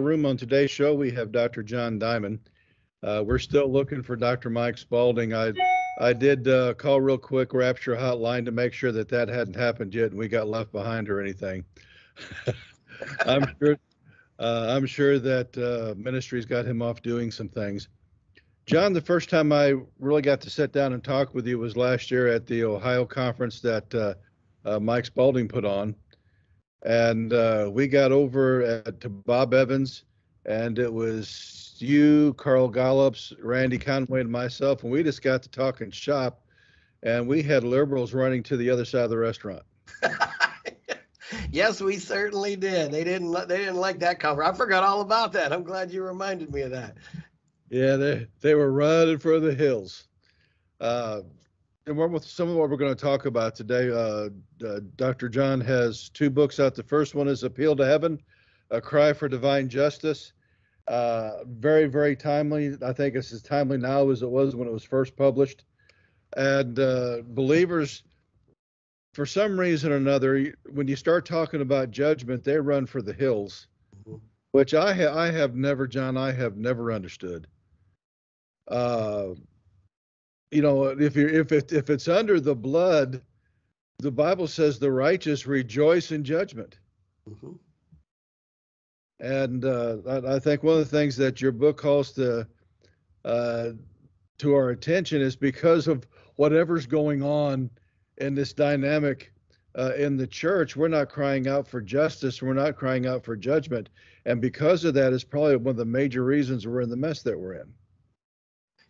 room on today's show. We have Dr. John Diamond. Uh, we're still looking for Dr. Mike Spaulding. I I did uh, call real quick Rapture Hotline to make sure that that hadn't happened yet and we got left behind or anything. I'm sure uh, I'm sure that uh, ministry's got him off doing some things. John, the first time I really got to sit down and talk with you was last year at the Ohio conference that uh, uh, Mike Spaulding put on, and uh, we got over at, to Bob Evans, and it was you, Carl Gallups, Randy Conway, and myself, and we just got to talking shop, and we had liberals running to the other side of the restaurant. yes, we certainly did. They didn't. They didn't like that cover. I forgot all about that. I'm glad you reminded me of that. Yeah, they they were running for the hills. Uh, and what with some of what we're going to talk about today, uh, uh, Dr. John has two books out. The first one is Appeal to Heaven, A Cry for Divine Justice. Uh, very, very timely. I think it's as timely now as it was when it was first published. And uh, believers, for some reason or another, when you start talking about judgment, they run for the hills, mm-hmm. which I, ha- I have never, John, I have never understood. You know, if you if it if it's under the blood, the Bible says the righteous rejoice in judgment. Mm-hmm. And uh, I, I, think one of the things that your book calls to uh, to our attention is because of whatever's going on in this dynamic uh, in the church, we're not crying out for justice. We're not crying out for judgment, and because of that, is probably one of the major reasons we're in the mess that we're in.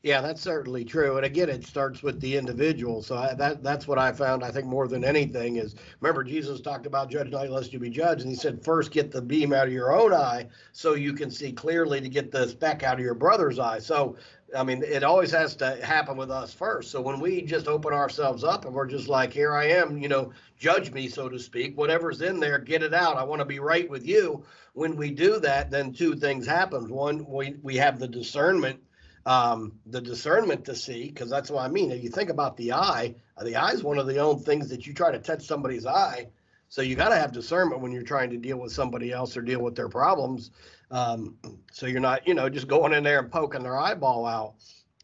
Yeah, that's certainly true. And again, it starts with the individual. So I, that that's what I found. I think more than anything is remember Jesus talked about judge not lest you be judged, and he said first get the beam out of your own eye so you can see clearly to get the speck out of your brother's eye. So I mean, it always has to happen with us first. So when we just open ourselves up and we're just like, here I am, you know, judge me, so to speak, whatever's in there, get it out. I want to be right with you. When we do that, then two things happen. One, we, we have the discernment um, the discernment to see, because that's what I mean. If you think about the eye, the eye is one of the own things that you try to touch somebody's eye. So you got to have discernment when you're trying to deal with somebody else or deal with their problems. Um, so you're not, you know, just going in there and poking their eyeball out.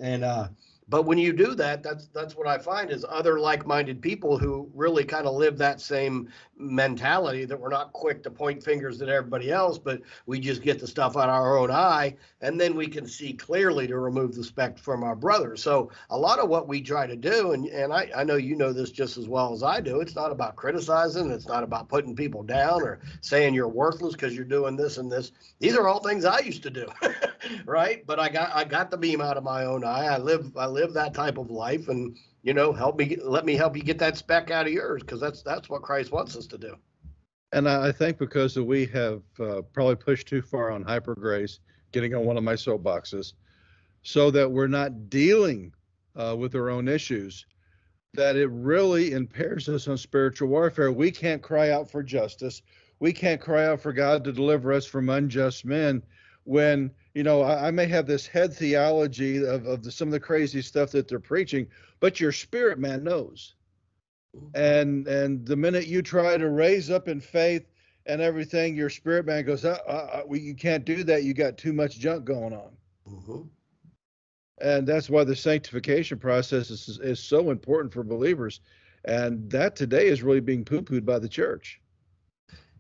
And uh, but when you do that that's that's what i find is other like-minded people who really kind of live that same mentality that we're not quick to point fingers at everybody else but we just get the stuff out of our own eye and then we can see clearly to remove the speck from our brother. So a lot of what we try to do and, and I, I know you know this just as well as i do it's not about criticizing it's not about putting people down or saying you're worthless because you're doing this and this. These are all things i used to do right? But i got i got the beam out of my own eye. I live i live that type of life and you know help me let me help you get that speck out of yours because that's that's what christ wants us to do. And i think because we have uh, probably pushed too far on hyper grace getting on one of my soapboxes so that we're not dealing uh, with our own issues that it really impairs us on spiritual warfare. We can't cry out for justice. We can't cry out for god to deliver us from unjust men when you know I, I, may have this head theology of, of the, some of the crazy stuff that they're preaching but your spirit man knows. And and the minute you try to raise up in faith and everything your spirit man goes uh, uh, uh we, you can't do that. You got too much junk going on. Mm-hmm. and that's why the sanctification process is, is so important for believers. And that today is really being poo-pooed by the church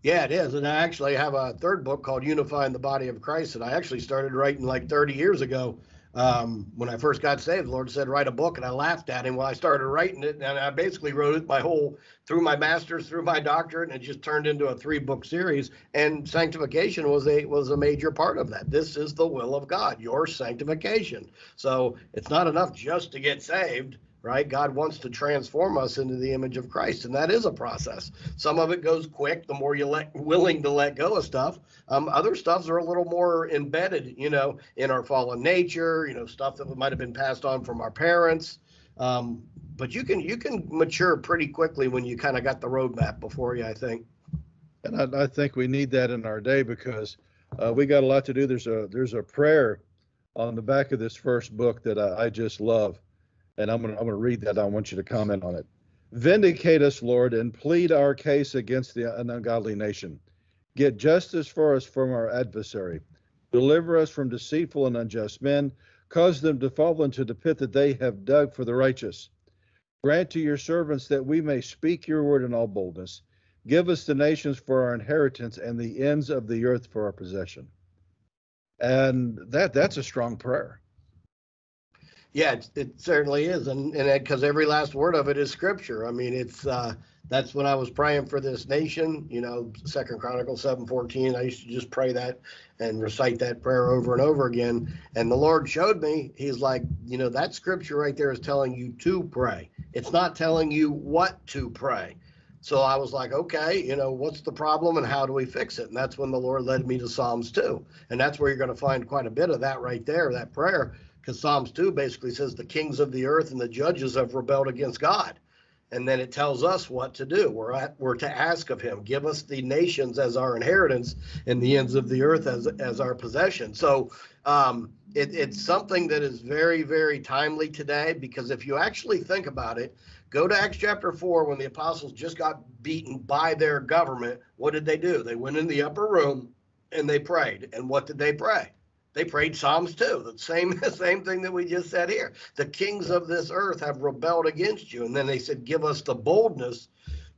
yeah, it is. And I actually have a third book called Unifying the Body of Christ that I actually started writing like 30 years ago. Um, when I first got saved, the Lord said, write a book. And I laughed at him while I started writing it. And I basically wrote it my whole, through my master's, through my doctorate, and it just turned into a three book series. And sanctification was a, was a major part of that. This is the will of God, your sanctification. So it's not enough just to get saved right? God wants to transform us into the image of Christ, and that is a process. Some of it goes quick, the more you let willing to let go of stuff. Um, other stuffs are a little more embedded, you know, in our fallen nature, you know, stuff that might have been passed on from our parents. Um, but you can you can mature pretty quickly when you kind of got the roadmap before you, I think. And I, I think we need that in our day because uh, we got a lot to do. There's a there's a prayer on the back of this first book that I, I just love and I'm going to I'm to read that. I want you to comment on it. Vindicate us, Lord, and plead our case against the ungodly nation. Get justice for us from our adversary. Deliver us from deceitful and unjust men. Cause them to fall into the pit that they have dug for the righteous. Grant to your servants that we may speak your word in all boldness. Give us the nations for our inheritance and the ends of the earth for our possession. And that that's a strong prayer. Yeah, it, it certainly is, and and because every last word of it is scripture. I mean, it's uh, that's when I was praying for this nation. You know, Second Chronicles seven fourteen. I used to just pray that and recite that prayer over and over again. And the Lord showed me. He's like, you know, that scripture right there is telling you to pray. It's not telling you what to pray. So I was like, okay, you know, what's the problem and how do we fix it? And that's when the Lord led me to Psalms 2. And that's where you're going to find quite a bit of that right there, that prayer because Psalms 2 basically says the kings of the earth and the judges have rebelled against God. And then it tells us what to do. We're at, we're to ask of him, give us the nations as our inheritance and the ends of the earth as as our possession. So um, it, it's something that is very very timely today because if you actually think about it, go to Acts chapter four when the apostles just got beaten by their government. What did they do? They went in the upper room and they prayed. And what did they pray? They prayed Psalms two. the same same thing that we just said here. The kings of this earth have rebelled against you. And then they said, Give us the boldness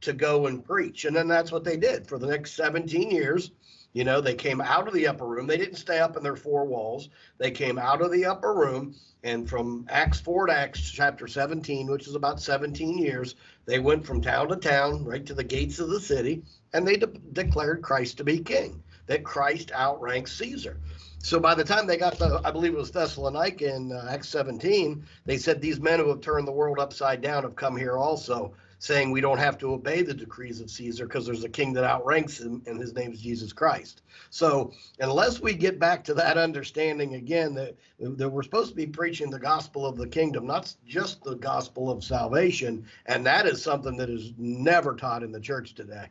to go and preach. And then that's what they did for the next 17 years. You know, they came out of the upper room. They didn't stay up in their four walls. They came out of the upper room. And from Acts 4 to Acts chapter 17, which is about 17 years, they went from town to town, right to the gates of the city, and they de- declared Christ to be king, that Christ outranks Caesar. So by the time they got to, I believe it was Thessalonica in uh, Acts 17, they said these men who have turned the world upside down have come here also, saying we don't have to obey the decrees of Caesar because there's a king that outranks him, and his name is Jesus Christ. So unless we get back to that understanding again that that we're supposed to be preaching the gospel of the kingdom, not just the gospel of salvation, and that is something that is never taught in the church today.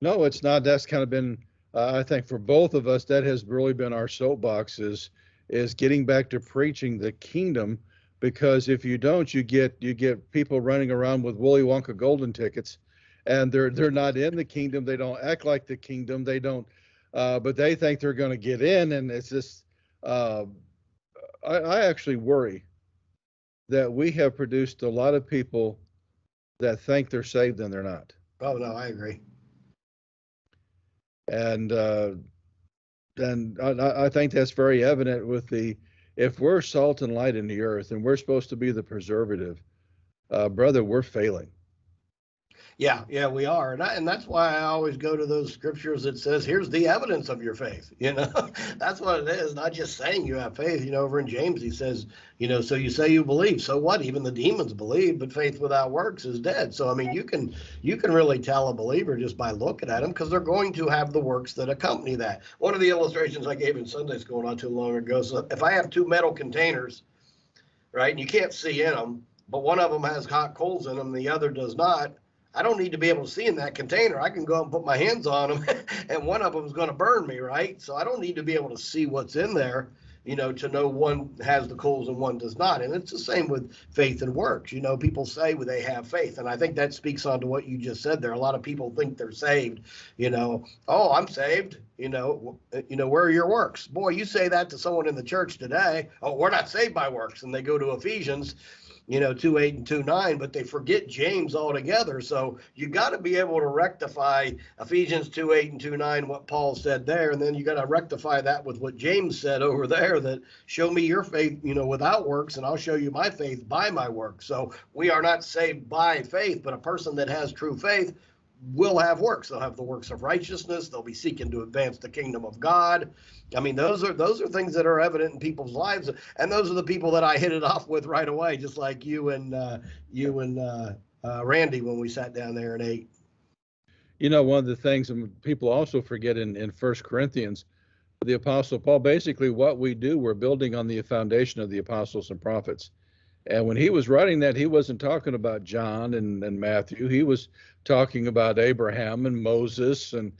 No, it's not. That's kind of been, uh, I think, for both of us, that has really been our soapbox is is getting back to preaching the kingdom. Because if you don't, you get you get people running around with Willy Wonka golden tickets, and they're they're not in the kingdom. They don't act like the kingdom. They don't, uh, but they think they're going to get in, and it's just. Uh, I, I actually worry that we have produced a lot of people that think they're saved and they're not. Oh no, I agree. And uh, and I- I, think that's very evident with the if we're salt and light in the earth and we're supposed to be the preservative, uh, brother, we're failing. Yeah, yeah, we are, and I, and that's why I always go to those scriptures that says, "Here's the evidence of your faith." You know, that's what it is. Not just saying you have faith. You know, over in James, he says, you know, so you say you believe. So what? Even the demons believe, but faith without works is dead. So I mean, you can you can really tell a believer just by looking at them because they're going to have the works that accompany that. One of the illustrations I gave in Sunday school not too long ago. So if I have two metal containers, right, and you can't see in them, but one of them has hot coals in them, the other does not I don't need to be able to see in that container. I can go and put my hands on them, and one of them is going to burn me, right? So I don't need to be able to see what's in there, you know, to know one has the coals and one does not. And it's the same with faith and works. You know, people say they have faith, and I think that speaks on to what you just said there. A lot of people think they're saved. You know, oh, I'm saved. You know, uh, you know, where are your works? Boy, you say that to someone in the church today. Oh, we're not saved by works, and they go to Ephesians you know, two eight and two nine, but they forget James altogether. So you got to be able to rectify Ephesians two eight and two nine, what Paul said there, and then you got to rectify that with what James said over there. That show me your faith, you know, without works, and I'll show you my faith by my works. So we are not saved by faith, but a person that has true faith will have works. They'll have the works of righteousness. They'll be seeking to advance the kingdom of God. I mean, those are those are things that are evident in people's lives, and those are the people that I hit it off with right away, just like you and uh, you and uh, uh, Randy when we sat down there and ate. You know, one of the things and people also forget in in First Corinthians, the Apostle Paul, basically what we do, we're building on the foundation of the apostles and prophets. And when he was writing that, he wasn't talking about John and, and Matthew. He was talking about Abraham and Moses. And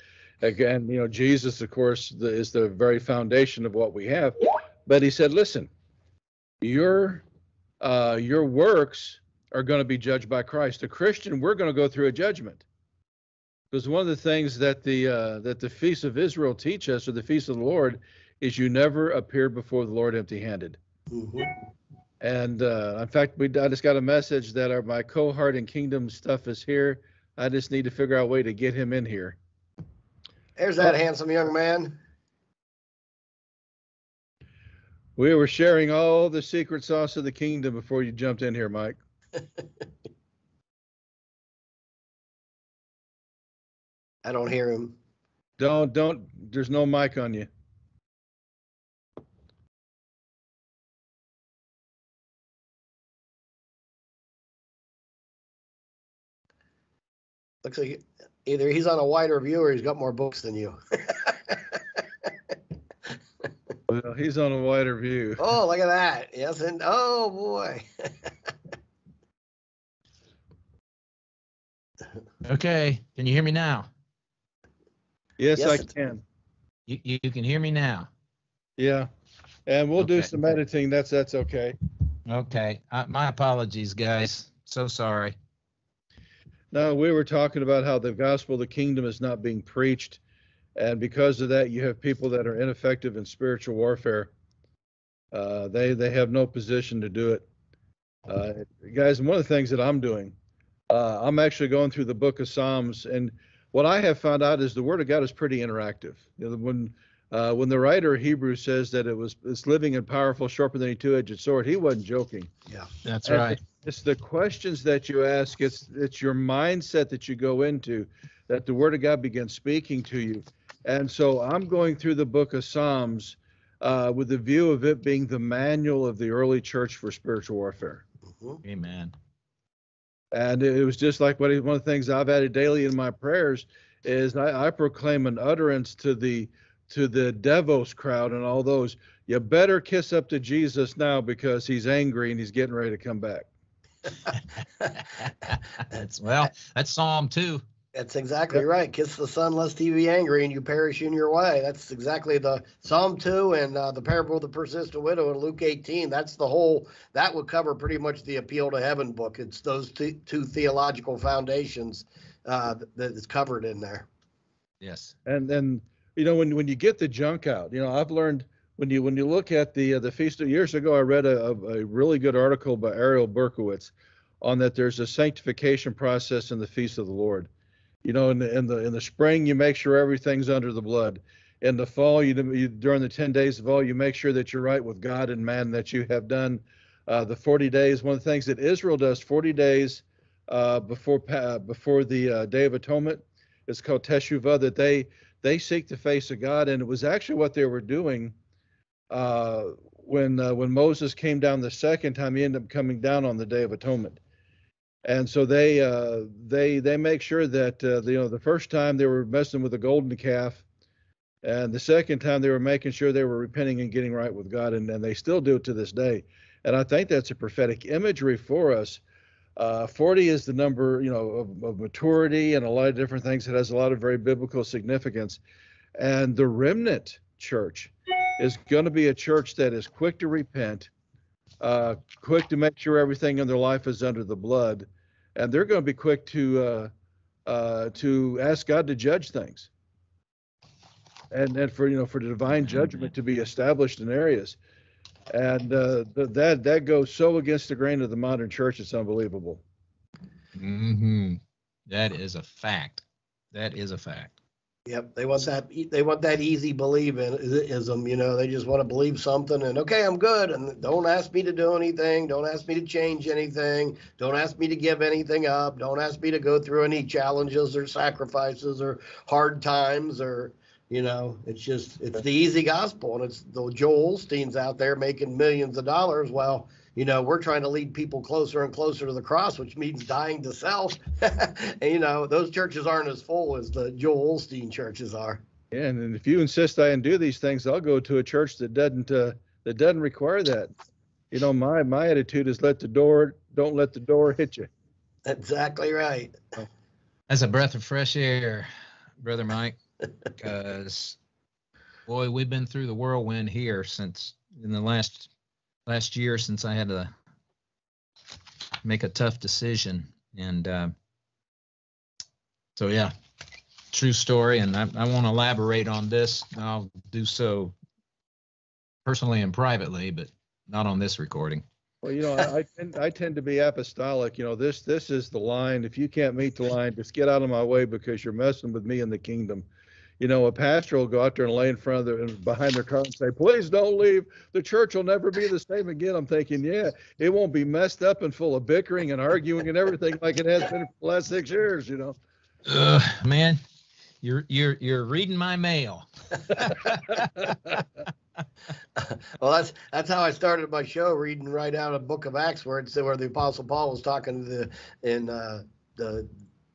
again, you know, Jesus, of course, the, is the very foundation of what we have. But he said, listen, your uh, your works are going to be judged by Christ. A Christian, we're going to go through a judgment. Because one of the things that the uh, that the feasts of Israel teach us, or the feast of the Lord, is you never appear before the Lord empty-handed. Mhm. And uh, in fact, we I just got a message that our my cohort and kingdom stuff is here. I just need to figure out a way to get him in here. There's that oh. handsome young man. We were sharing all the secret sauce of the kingdom before you jumped in here, Mike. I don't hear him. Don't don't. There's no mic on you. Looks like either he's on a wider view or he's got more books than you. Well, he's on a wider view. oh, look at that. Yes, and oh boy. Okay, can you hear me now? Yes, Yes, I can. You, you, you can hear me now? Yeah, and we'll do some editing. That's that's okay. Okay, uh, my apologies, guys. So sorry. No, we were talking about how the gospel of the kingdom is not being preached. And because of that, you have people that are ineffective in spiritual warfare. Uh, they they have no position to do it. Uh, guys, one of the things that I'm doing, uh, I'm actually going through the book of Psalms, and what I have found out is the Word of God is pretty interactive. You know, when uh, when the writer of Hebrews says that it was it's living and powerful, sharper than a two-edged sword, he wasn't joking. Yeah, that's And right. It's the questions that you ask. It's it's your mindset that you go into, that the Word of God begins speaking to you. And so I'm going through the Book of Psalms uh, with the view of it being the manual of the early church for spiritual warfare. Mhm. Amen. And it was just like what one of the things I've added daily in my prayers is I, I proclaim an utterance to the to the Davos crowd and all those. You better kiss up to Jesus now because he's angry and he's getting ready to come back. That's well, that's Psalm two. That's exactly Yep. right. Kiss the Son, lest he be angry, and you perish in your way. That's exactly the Psalm two and uh, the parable of the persistent widow in Luke eighteen. That's the whole. That would cover pretty much the appeal to heaven book. It's those two, two theological foundations uh, that is covered in there. Yes. and then you know when when you get the junk out you know i've learned when you when you look at the uh, the feast of years ago i read a, a, really good article by ariel berkowitz on that there's a sanctification process in the feast of the lord. You know in the in the in the spring you make sure everything's under the blood. In the fall you, you during the 10 days of fall you make sure that you're right with god and man that you have done uh, the 40 days. One of the things that israel does 40 days uh, before before the uh, day of atonement it's called Teshuvah, that they they seek the face of God, and it was actually what they were doing uh, when uh, when Moses came down the second time. He ended up coming down on the Day of Atonement, and so they uh, they they make sure that uh, you know the first time they were messing with the golden calf, and the second time they were making sure they were repenting and getting right with God, and, and they still do it to this day. And I think that's a prophetic imagery for us uh, 40 is the number, you know, of, of maturity and a lot of different things. It has a lot of very biblical significance. And the remnant church is going to be a church that is quick to repent, uh, quick to make sure everything in their life is under the blood, and they're going to be quick to uh, uh, to ask God to judge things, and and for you know for the divine judgment to be established in areas and uh, th- that that goes so against the grain of the modern church it's unbelievable Mm-hmm. That is a fact. That is a fact. Yep, they want that. They want that easy believing ism. You know, they just want to believe something and okay, I'm good, and don't ask me to do anything. Don't ask me to change anything. Don't ask me to give anything up. Don't ask me to go through any challenges or sacrifices or hard times or you know, it's just it's the easy gospel, and it's the Joel Osteen's out there making millions of dollars. Well, you know, we're trying to lead people closer and closer to the cross, which means dying to self. and you know, those churches aren't as full as the Joel Osteen churches are. yeah, and, and if you insist i do these things i'll go to a church that doesn't uh, that doesn't require that you know my my attitude is let the door don't let the door hit you Exactly right. That's a breath of fresh air, brother Mike. Because, boy, we've been through the whirlwind here since in the last last year since I had to make a tough decision, and uh, so yeah, true story, and I, I won't elaborate on this. I'll do so personally and privately, but not on this recording. Well, you know, I, I tend, I tend to be apostolic. You know, this, this is the line. If you can't meet the line, just get out of my way because you're messing with me in the kingdom. You know, a pastor will go out there and lay in front of their, and behind their car and say, please don't leave. The church will never be the same again. I'm thinking, yeah, it won't be messed up and full of bickering and arguing and everything like it has been for the last six years, you know? Ugh, man, you're you're you're reading my mail. well, that's that's how I started my show, reading right out of Book of Acts, where it's where the Apostle Paul was talking to the in uh, the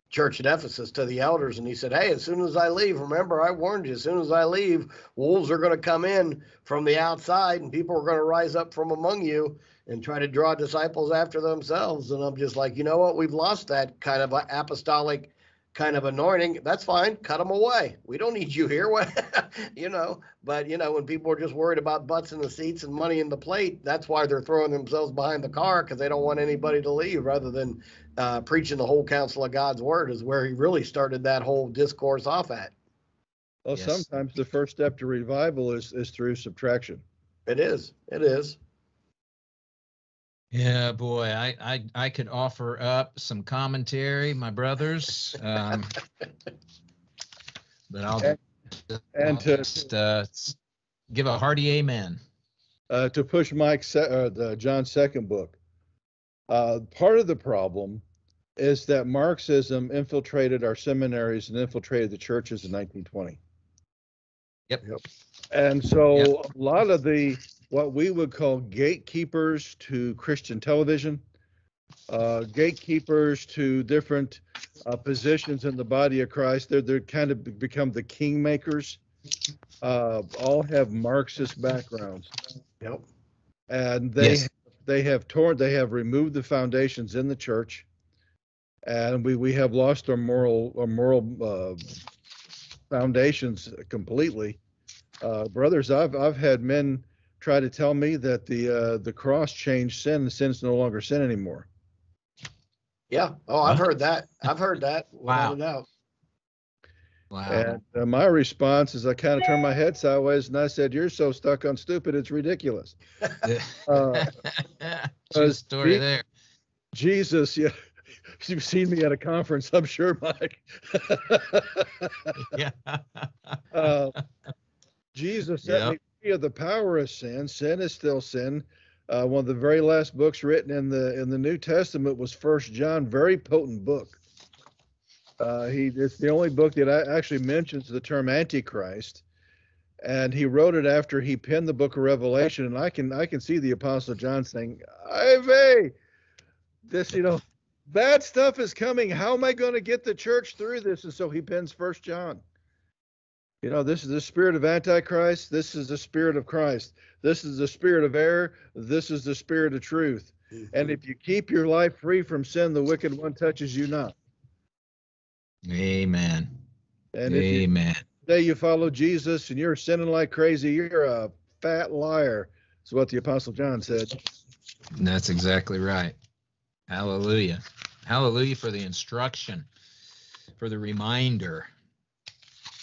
church at Ephesus to the elders, and he said, "Hey, as soon as I leave, remember I warned you. As soon as I leave, wolves are going to come in from the outside, and people are going to rise up from among you." And try to draw disciples after themselves. And I'm just like, you know what? We've lost that kind of apostolic kind of anointing, that's fine. Cut them away. We don't need you here. you know, but you know, when people are just worried about butts in the seats and money in the plate, that's why they're throwing themselves behind the car because they don't want anybody to leave rather than uh, preaching the whole counsel of God's word is where he really started that whole discourse off at. Well, Yes. sometimes the first step to revival is, is through subtraction. It is. It is. Yeah, boy, I I I could offer up some commentary, my brothers. Um, but I'll, And- and I'll to- just uh, give a hearty amen. uh, to push Mike's uh, the John's second book. Uh, part of the problem is that Marxism infiltrated our seminaries and infiltrated the churches in 1920. Yep. And so Yep. a lot of the what we would call gatekeepers to Christian television, uh, gatekeepers to different uh, positions in the body of Christ, they're they're kind of become the kingmakers. Uh, all have Marxist backgrounds Yep. and they Yes. they have torn they have removed the foundations in the church and we we have lost our moral our moral uh, foundations completely uh, brothers i've i've had men try to tell me that the uh, the cross changed sin and sin's no longer sin anymore Yeah. Oh, I've heard that. I've heard that. Wow. Without. Wow. and uh, my response is i kind of turned my head sideways and i said you're so stuck on stupid it's ridiculous uh, True story he- there. jesus yeah you've seen me at a conference i'm sure mike Yeah. uh, Jesus set Yeah. me free of the power of sin. Sin is still sin. Uh, one of the very last books written in the in the New Testament was First John. Very potent book. Uh, he it's the only book that actually mentions the term Antichrist, and he wrote it after he penned the book of Revelation. And I can I can see the Apostle John saying, "Ivy, this you know, bad stuff is coming. How am I going to get the church through this?" And so he pens First John. You know, this is the spirit of Antichrist. This is the spirit of Christ. This is the spirit of error. This is the spirit of truth. And mm-hmm. if you keep your life free from sin, the wicked one touches you not. Amen. And you Amen. say you follow Jesus and you're sinning like crazy, you're a fat liar. Is what the Apostle John said. That's exactly right. Hallelujah. Hallelujah for the instruction, for the reminder.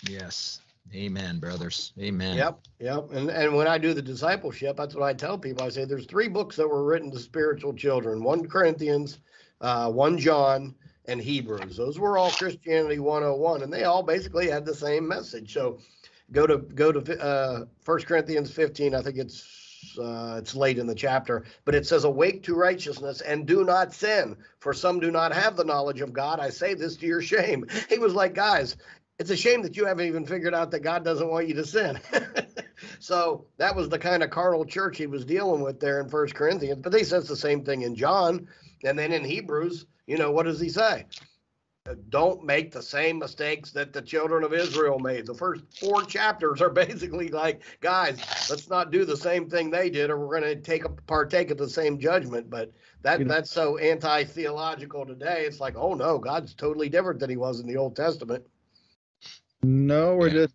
Yes. Amen, brothers. Amen. Yep, yep. And and when I do the discipleship, that's what I tell people. I say there's three books that were written to spiritual children: one Corinthians, uh, one John, and Hebrews. Those were all Christianity 101, and they all basically had the same message. So go to go to uh, 1 Corinthians 15. I think it's uh, it's late in the chapter, but it says, "Awake to righteousness and do not sin, for some do not have the knowledge of God. I say this to your shame." He was like, "Guys, it's a shame that you haven't even figured out that God doesn't want you to sin." so that was the kind of carnal church he was dealing with there in First Corinthians. But he says the same thing in John, and then in Hebrews. You know what does he say? don't make the same mistakes that the children of Israel made. The first four chapters are basically like, guys, let's not do the same thing they did, or we're going to take a partake of the same judgment. But that that's so anti-theological today. It's like, oh no, God's totally different than he was in the Old Testament. No, we're Yeah. just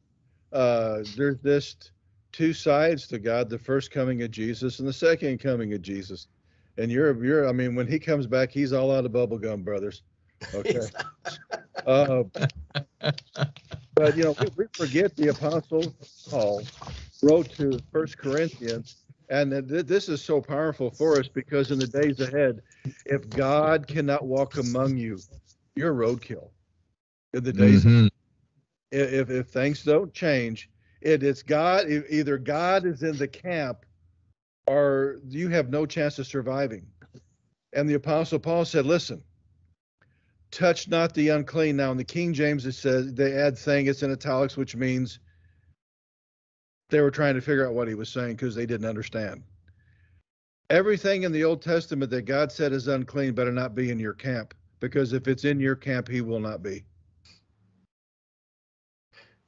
uh, there's just two sides to God: the first coming of Jesus and the second coming of Jesus. And you're you're I mean, when he comes back, he's all out of bubble gum, brothers. Okay. Uh, but you know, we, we forget the apostle Paul wrote to First Corinthians, and th- this is so powerful for us because in the days ahead, if God cannot walk among you, you're roadkill. In the days, Mhm. If if things don't change, it it's God. Either God is in the camp, or you have no chance of surviving. And the apostle Paul said, "Listen." touch not the unclean. Now in the King James it says they add thing, it's in italics, which means they were trying to figure out what he was saying because they didn't understand. Everything in the Old Testament that God said is unclean better not be in your camp, because if it's in your camp, he will not be.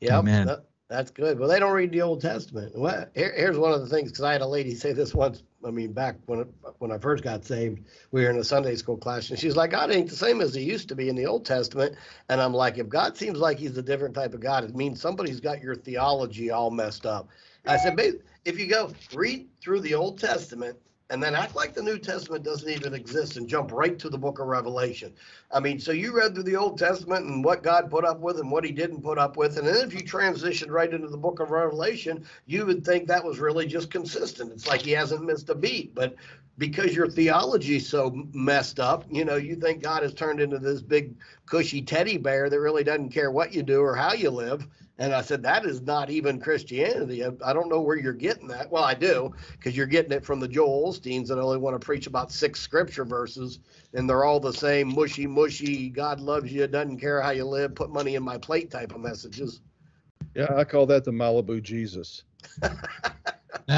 Yeah, that, that's good. Well, they don't read the Old Testament. Well, here, here's one of the things because I had a lady say this once. I mean, back when when I first got saved, we were in a Sunday school class, and she's like, "God ain't the same as he used to be in the Old Testament." And I'm like, "If God seems like he's a different type of God, it means somebody's got your theology all messed up." I said, "Ba- "If you go read through the Old Testament." And then act like the New Testament doesn't even exist and jump right to the book of Revelation. I mean, so you read through the Old Testament and what God put up with and what he didn't put up with. And then if you transitioned right into the book of Revelation, you would think that was really just consistent. It's like he hasn't missed a beat. But because your theology's so messed up, you know, you think God has turned into this big cushy teddy bear that really doesn't care what you do or how you live. And I said, that is not even Christianity. I, I don't know where you're getting that. Well, I do, because you're getting it from the Joel Osteens that only want to preach about six scripture verses and they're all the same mushy mushy god loves you doesn't care how you live put money in my plate type of messages Yeah, I call that the Malibu Jesus.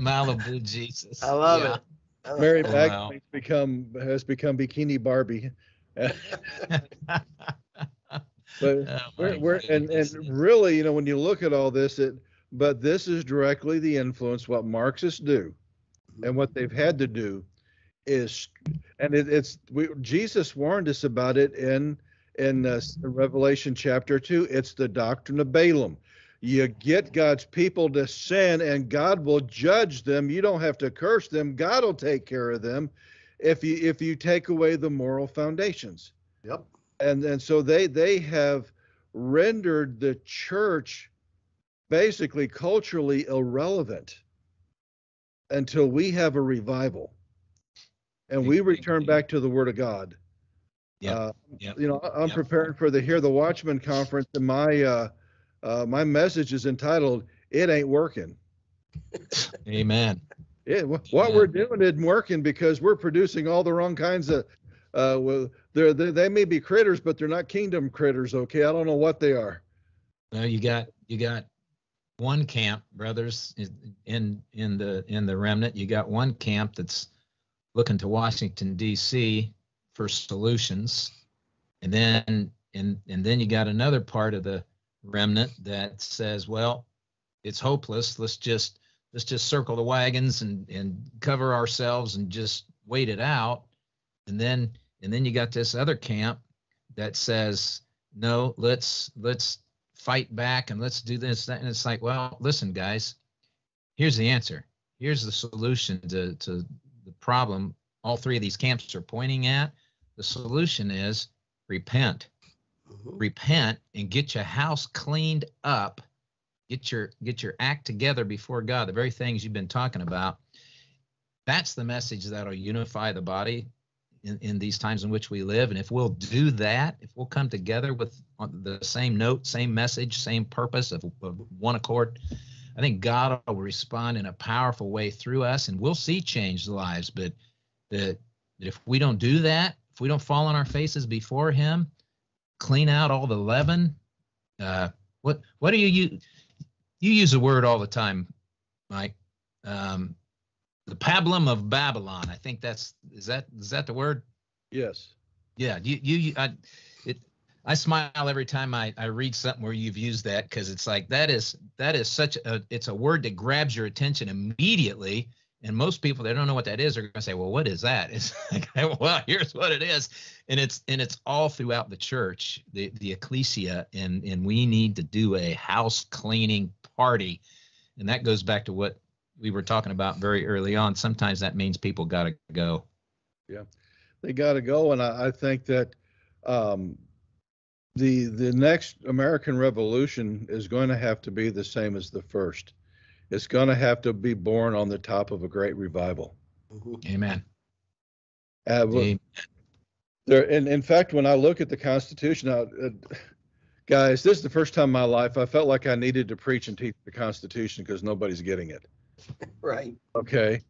Malibu Jesus. i love Yeah. it I Mary love Wow. Become has become Bikini Barbie. But Oh, we're, we're and, and really, you know, when you look at all this, it but this is directly the influence what Marxists do, and what they've had to do is, and it, it's we Jesus warned us about it in in uh, Revelation chapter two. It's the doctrine of Balaam. You get God's people to sin, and God will judge them. You don't have to curse them. God will take care of them, if you if you take away the moral foundations yep and and so they they have rendered the church basically culturally irrelevant until we have a revival and we return back to the word of god Yep, uh, yep, you know i'm yep. preparing for the hear the watchman conference and my uh, uh, my message is entitled it ain't working Amen. Yeah, what Yeah. we're doing isn't working because we're producing all the wrong kinds of. Uh, they're, they they may be critters, but they're not kingdom critters. Okay, I don't know what they are. Well, you got you got one camp, brothers, in- in in the in the remnant. You got one camp that's looking to Washington D.C. for solutions, and then and and then you got another part of the remnant that says, well, it's hopeless. Let's just let's just circle the wagons and and cover ourselves and just wait it out. And then and then you got this other camp that says, no, let's let's fight back and let's do this that. and it's like well listen guys here's the answer. Here's the solution to to the problem all three of these camps are pointing at. The solution is repent. Mhm. repent and get your house cleaned up. Get your get your act together before god. The very things you've been talking about. That's the message that'll unify the body in, in these times in which we live. And if we'll do that if we'll come together with the same note same message same purpose of, of one accord i think god will respond in a powerful way through us and we'll see changed lives. But that that if we don't do that if we don't fall on our faces before him clean out all the leaven uh what what do you you use a word all the time mike. Um the pablum of babylon. I think that's is that is that the word? Yes. yeah you you, I, it i smile every time i i read something where you've used that because it's like that is that is such a it's a word that grabs your attention immediately and most people they don't know what that is are going to say well what is that? It's like well here's what it is. And it's and it's all throughout the church the the ecclesia and and we need to do a house cleaning party. And that goes back to what we were talking about very early on sometimes that means people got to go Yeah, They got to go, and I, I think that um, the the next American Revolution is going to have to be the same as the first. It's going to have to be born on the top of a great revival. Mhm. Amen. Uh, but Amen. there, in, in fact, when I look at the Constitution, uh, uh, guys, this is the first time in my life I felt like I needed to preach and teach the Constitution because nobody's getting it. Right. Okay,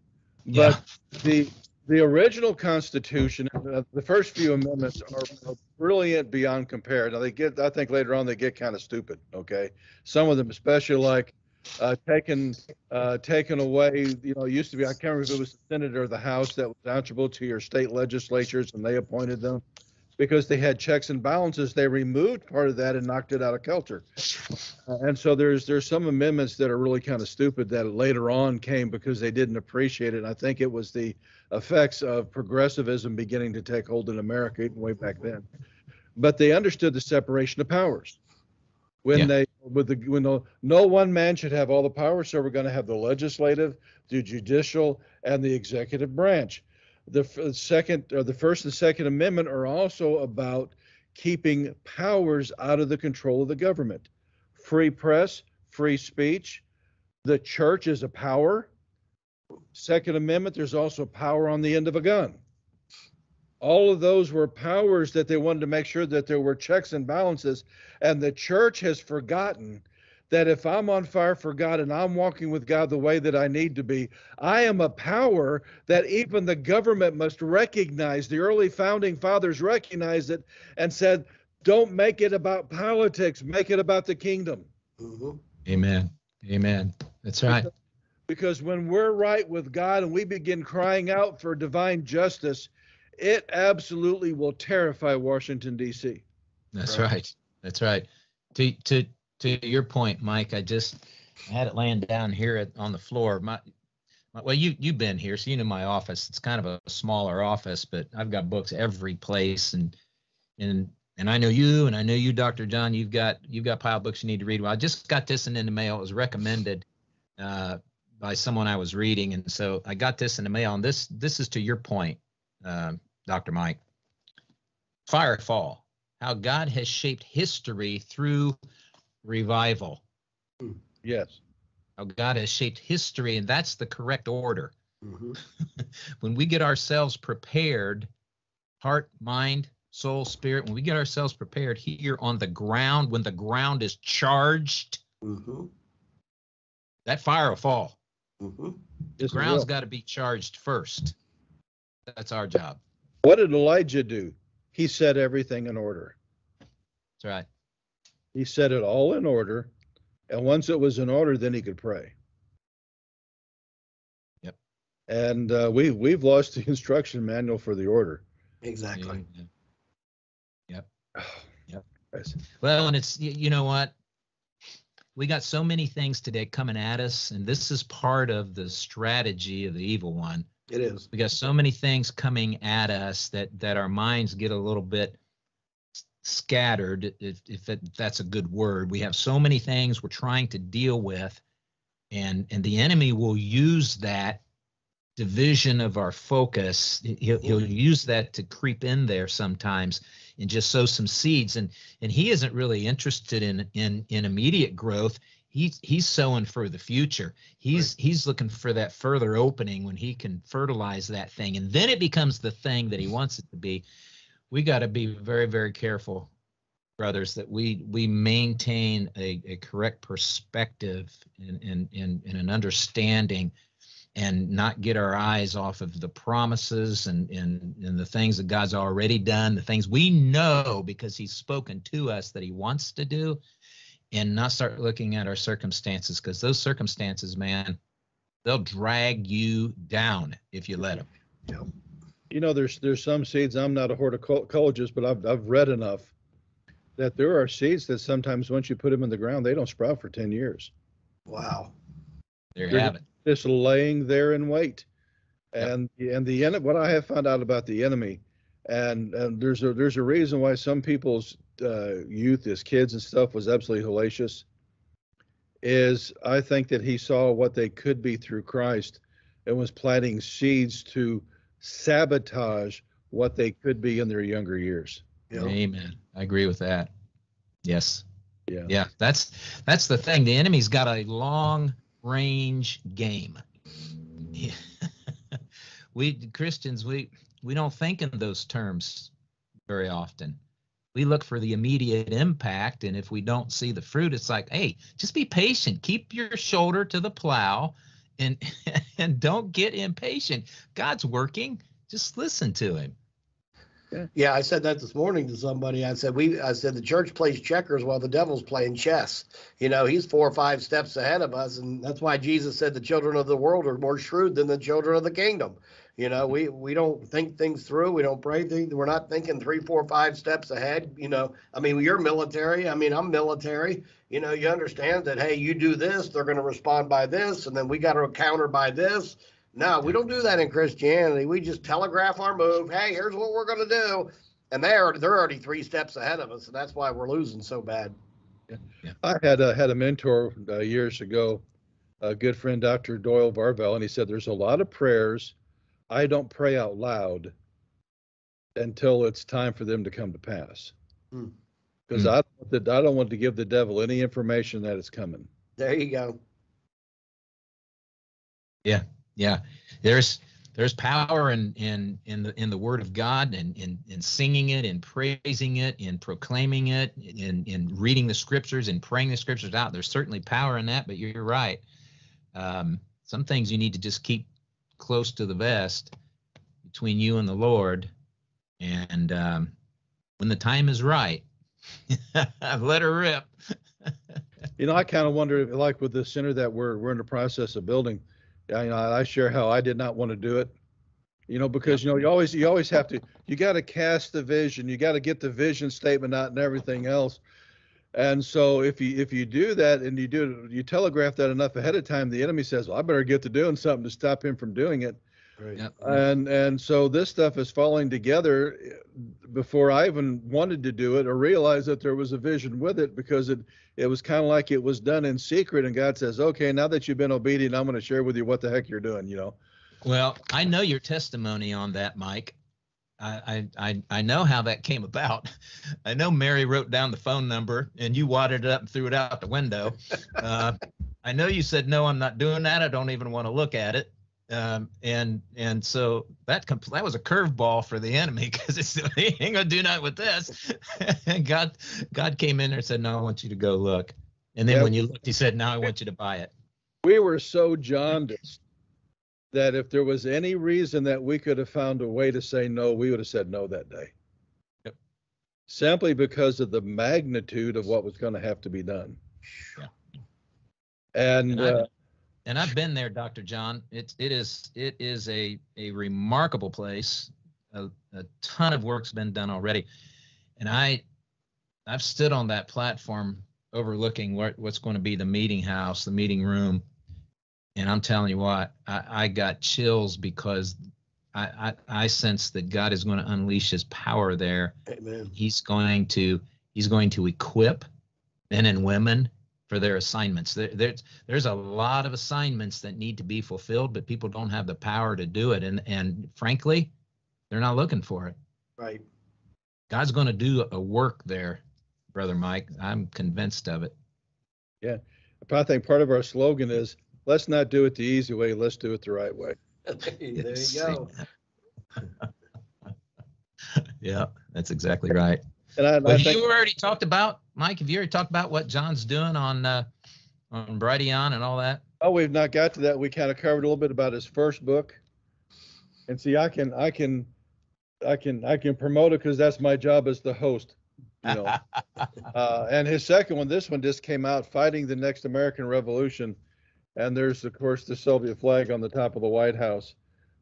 Yeah. but the the original Constitution, uh, the first few amendments are, are brilliant beyond compare. Now they get, I think later on they get kind of stupid. Okay, some of them, especially like uh, taking uh, taken away. You know, it used to be I can't remember if it was the Senate or the House that was answerable to your state legislatures, and they appointed them because they had checks and balances. They removed part of that and knocked it out of kilter. Uh, and so there's there's some amendments that are really kind of stupid that later on came because they didn't appreciate it. And I think it was the effects of progressivism beginning to take hold in America even way back then. But they understood the separation of powers. When Yeah. they with the when the, no one man should have all the power, so we're going to have the legislative, the judicial, and the executive branch. The uh, second or the first and second amendment are also about keeping powers out of the control of the government. Free press, free speech. The church is a power. Second Amendment, there's also power on the end of a gun. All of those were powers that they wanted to make sure that there were checks and balances. And the church has forgotten that if I'm on fire for God and I'm walking with God the way that I need to be, I am a power that even the government must recognize. The early founding fathers recognized it and said, don't make it about politics, make it about the kingdom. Mhm. Amen. Amen. That's right. Because when we're right with God and we begin crying out for divine justice, it absolutely will terrify Washington, D.C. That's Right. right. That's right. To to to your point, Mike, I just had it laying down here at, on the floor. My, my well, you you've been here, so you know my office. It's kind of a smaller office, but I've got books every place, and and and I know you, and I know you, Doctor John. You've got you've got pile books you need to read. Well, I just got this in the mail. It was recommended uh, by someone I was reading, and so I got this in the mail. And this this is to your point, uh, Doctor Mike. Firefall how God has shaped history through revival. Yes. How God has shaped history, and that's the correct order. Mhm. When we get ourselves prepared, heart, mind, soul, spirit, when we get ourselves prepared here on the ground, when the ground is charged, Mhm. that fire will fall. Mhm. The Yes, it ground's will. got to be charged first. That's our job. What did Elijah do? He set everything in order. That's right. He set it all in order. And once it was in order, then he could pray. Yep. And uh, we we've lost the instruction manual for the order. Exactly. Amen. Yep. Guys, Well, and it's you know what? We got so many things today coming at us, and this is part of the strategy of the evil one. It is. We got so many things coming at us that that our minds get a little bit s- scattered, if if it, that's a good word. We have so many things we're trying to deal with, and and the enemy will use that division of our focus. He'll he'll mm-hmm. use that to creep in there sometimes and just sow some seeds. And and he isn't really interested in in in immediate growth. He's he's sowing for the future. He's he's looking for that further opening when he can fertilize that thing, and then it becomes the thing that he wants it to be. We got to be very very careful, brothers, that we we maintain a, a correct perspective and and and, an understanding and not get our eyes off of the promises and, and and the things that God's already done, the things we know because He's spoken to us that He wants to do, and not start looking at our circumstances because those circumstances, man, they'll drag you down if you let them. You know, there's there's some seeds. I'm not a horticulturist, but I've I've read enough that there are seeds that sometimes once you put them in the ground, they don't sprout for 10 years. Wow. There you They're have it. just laying there in wait. Yep. And and the en- what I have found out about the enemy, and, and there's a there's a reason why some people's uh, youth as kids and stuff was absolutely hellacious. Is I think that he saw what they could be through Christ, and was planting seeds to sabotage what they could be in their younger years. You know? Amen. I agree with that. Yes. Yeah. Yeah. That's that's the thing. The enemy's got a long range game. we Christians, we we don't think in those terms very often. We look for the immediate impact, and if we don't see the fruit, it's like, hey, just be patient. Keep your shoulder to the plow, and and don't get impatient. God's working. Just listen to Him. Yeah, I said that this morning to somebody. I said we I said the church plays checkers while the devil's playing chess. You know, he's four or five steps ahead of us, and that's why Jesus said the children of the world are more shrewd than the children of the kingdom. You know, we we don't think things through. We don't pray things. We're not thinking three, four, five steps ahead. You know, I mean, you're military. I mean, I'm military. You know, you understand that. Hey, you do this, they're going to respond by this, and then we got to counter by this. No, we don't do that in Christianity. We just telegraph our move. Hey, here's what we're going to do, and they're they're already three steps ahead of us, and that's why we're losing so bad. I had a, had a mentor uh, years ago, a good friend, Dr. Doyle Varvel, and he said, there's a lot of prayers I don't pray out loud until it's time for them to come to pass. Hmm. Because Hmm. I, don't want the- I don't want to give the devil any information that it's coming. There you go. Yeah, Yeah. there's there's power in in in the in the Word of God and in in singing it, and praising it, and proclaiming it, in in reading the Scriptures and praying the Scriptures out. There's certainly power in that, but you're right. Um, some things you need to just keep close to the vest between you and the Lord, and um, when the time is right, I let her rip. You know, I kind of wonder, like with the center that we're, we're in the process of building, I, you know, I share how I did not want to do it. You know, because, you know, you always, you always have to, you got to cast the vision, you got to get the vision statement out and everything else. And so if you, if you do that and you do, you telegraph that enough ahead of time, the enemy says, well, I better get to doing something to stop him from doing it. Right. Yep. And, and so this stuff is falling together eh, before I even wanted to do it or realized that there was a vision with it because it, it was kind of like it was done in secret and God says, okay, now that you've been obedient, I'm going to share with you what the heck you're doing, you know? Well, I know your testimony on that, Mike. I, I I know how that came about. I know Mary wrote down the phone number and you wadded it up and threw it out the window. Uh, I know you said no, I'm not doing that. I don't even want to look at it. Um, and and so that compl- that was a curveball for the enemy because it's he ain't gonna do nothing with this. and God God came in there and said, no, I want you to go look. And then Yeah. when you looked, he said, now I want you to buy it. We were so jaundiced that if there was any reason that we could have found a way to say no, we would have said no that day. Yep. Simply because of the magnitude of what was going to have to be done. Yeah. And, And I- uh, and I've been there, Dr. John. It's it is it is a a remarkable place. A, a ton of work's been done already, and I I've stood on that platform overlooking what what's going to be the meeting house, the meeting room, and I'm telling you what, I, I got chills because I, I I sense that God is going to unleash His power there. Amen. He's going to he's going to equip men and women for their assignments. There, there's there's a lot of assignments that need to be fulfilled, but people don't have the power to do it. And and frankly, they're not looking for it. Right. God's going to do a work there, brother Mike. I'm convinced of it. Yeah, I think part of our slogan is let's not do it the easy way, let's do it the right way. there Yes, you go. yeah, that's exactly right. And I, I Well, think you already talked about Mike. Have you already talked about what John's doing on uh, on Brighteon and all that? Oh, we've not got to that. We kind of covered a little bit about his first book. And see, I can, I can, I can, I can promote it because that's my job as the host, you know. uh, and his second one, this one just came out, Fighting the Next American Revolution. And there's, of course, the Soviet flag on the top of the White House,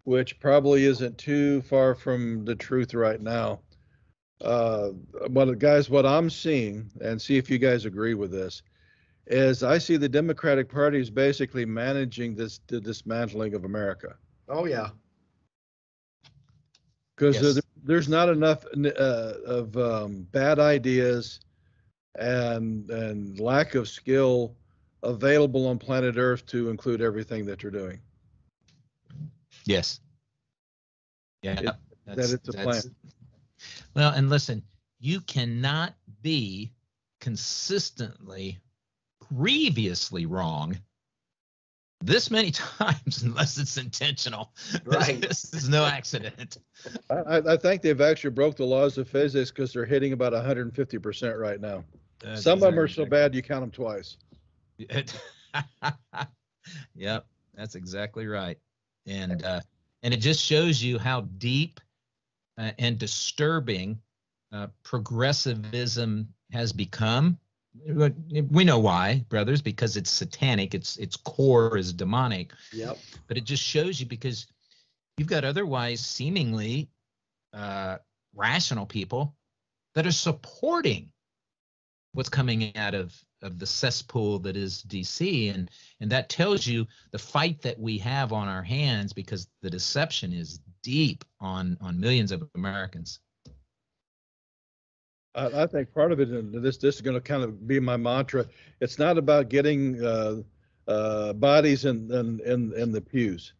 which probably isn't too far from the truth right now. Uh, but guys, what I'm seeing, and see if you guys agree with this, is I see the Democratic Party is basically managing this the dismantling of America Oh yeah. because Yes. there's not enough uh, of um, bad ideas and and lack of skill available on planet Earth to include everything that you're doing. Yes. Yeah. It- that's- it's a that's- Well, and listen, you cannot be consistently, grievously wrong this many times unless it's intentional. Right. this is no accident. I, I- think they've actually broke the laws of physics because they're hitting about hundred and fifty percent right now. That's Some of them are so bad you count them twice. yep, that's exactly right. And uh, and it just shows you how deep uh, and disturbing uh, progressivism has become. We know why, brothers, because it's satanic. Its its core is demonic. Yep. But it just shows you because you've got otherwise seemingly uh, rational people that are supporting what's coming out of of the cesspool that is DC and and that tells you the fight that we have on our hands because the deception is deep on on millions of Americans. I, I think part of it, and this, this is gonna kind of be my mantra, it's not about getting, uh, uh, bodies in, in, in, in the pews.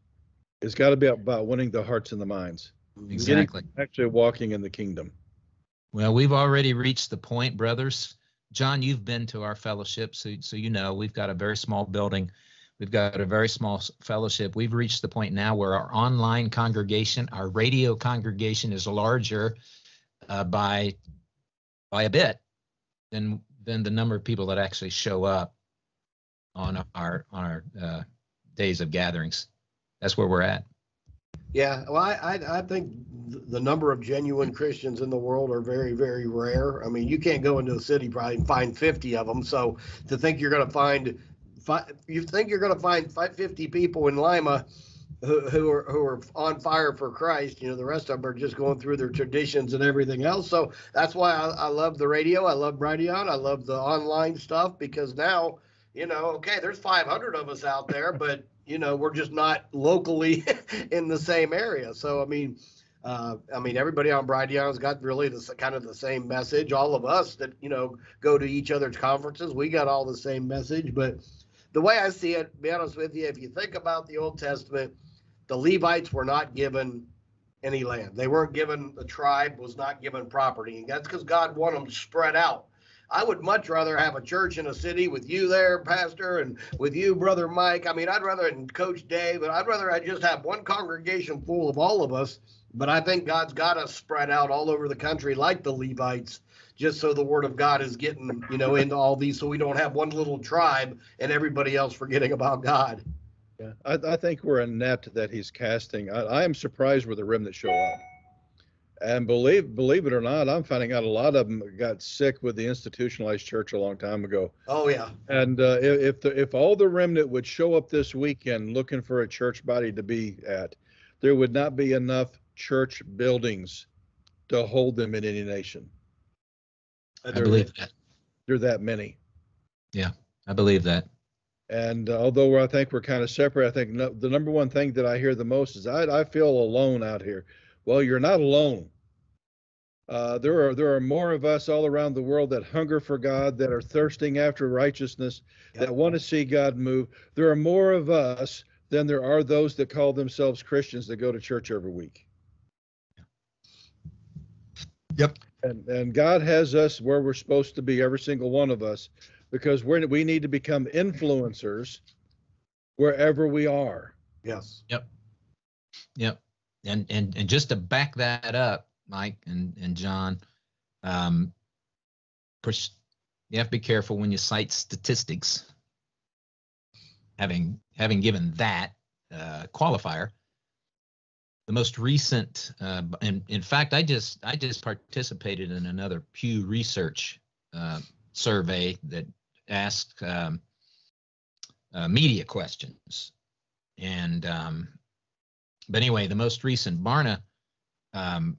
It's gotta be about winning the hearts and the minds, Exactly. actually walking in the kingdom. Well, we've already reached the point, brothers. John, you've been to our fellowship, so so you know we've got a very small building. We've got a very small fellowship. We've reached the point now where our online congregation, our radio congregation, is larger uh, by by a bit than than the number of people that actually show up on our on our uh, days of gatherings. That's where we're at. Yeah, well, I, I, I think the number of genuine Christians in the world are very, very rare. I mean, you can't go into a city probably and find 50 of them. So to think you're going to find, fi- you think you're going to find fi- 50 people in Lima who, who are who are on fire for Christ, you know, the rest of them are just going through their traditions and everything else. So that's why I, I love the radio. I love Brighteon. I love the online stuff because now, you know, okay, there's 500 of us out there, but you know, we're just not locally in the same area. So I mean, uh, I mean, everybody on Brighteon's got really the kind of the same message. All of us that you know go to each other's conferences, we got all the same message. But the way I see it, be honest with you, if you think about the Old Testament, the Levites were not given any land. They weren't given the tribe was not given property, and that's because God wanted them spread out. I would much rather have a church in a city with you there, Pastor, and with you, Brother Mike. I mean, I'd rather, and Coach Dave, but I'd rather I just have one congregation full of all of us. But I think God's got us spread out all over the country like the Levites, just so the word of God is getting, you know, into all these, so we don't have one little tribe and everybody else forgetting about God. Yeah, I, I think we're a net that he's casting. I, I am surprised with the remnant show up. And believe, believe it or not, I'm finding out a lot of them got sick with the institutionalized church a long time ago. Oh yeah, And uh, if if, the, if all the remnant would show up this weekend looking for a church body to be at, there would not be enough church buildings to hold them in any nation. I There- believe that. There are that many. Yeah, I believe that. And uh, although I think we're kind of separate, I think no, the number one thing that I hear the most is I, I feel alone out here. Well, you're not alone. Uh, there are there are more of us all around the world that hunger for God, that are thirsting after righteousness, Yep. that want to see God move. There are more of us than there are those that call themselves Christians that go to church every week. Yep. And and God has us where we're supposed to be, every single one of us, because we're we need to become influencers wherever we are. yes, Yep. Yep. And and and just to back that up, Mike and and John, um, course, you have to be careful when you cite statistics. Having having given that uh, qualifier, the most recent, uh, and in fact, I just I just participated in another Pew Research uh, survey that asked um, uh, media questions, and um, but anyway, the most recent Barna, um,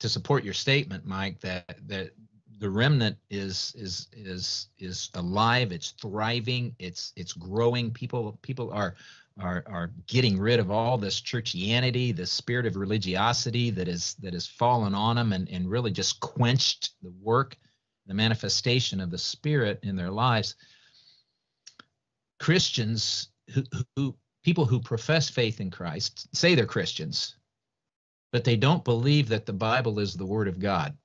to support your statement, Mike, that that the remnant is is is is alive. It's thriving. It's it's growing. People people are are are getting rid of all this churchianity, the spirit of religiosity that is that has fallen on them, and and really just quenched the work, the manifestation of the spirit in their lives. Christians who, who people who profess faith in Christ say they're Christians, but they don't believe that the Bible is the Word of God.